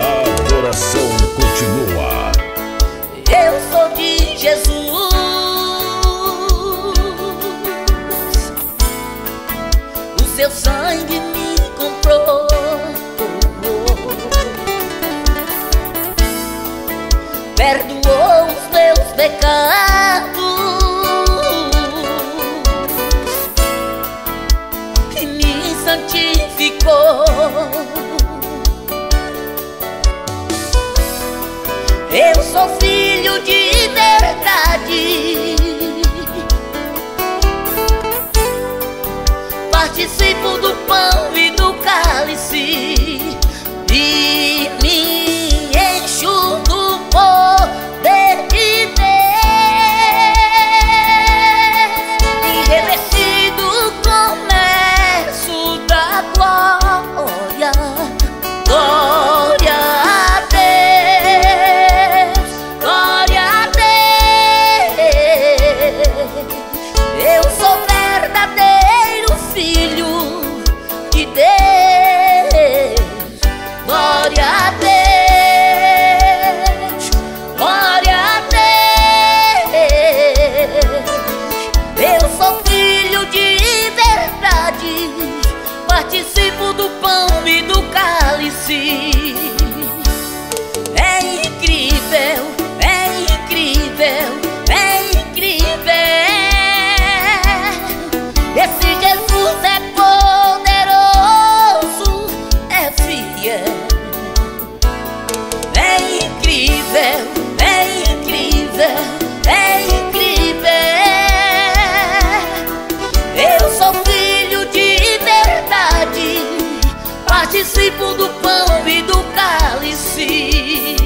A adoração continua. Eu sou de Jesus, o seu sangue me comprou. Perdoou Eu sou filho de verdade. Participo do pão e do cálice. E Esse Jesus é poderoso, é fiel, é incrível, é incrível, é incrível. Eu sou filho de verdade, participo do pão e do cálice.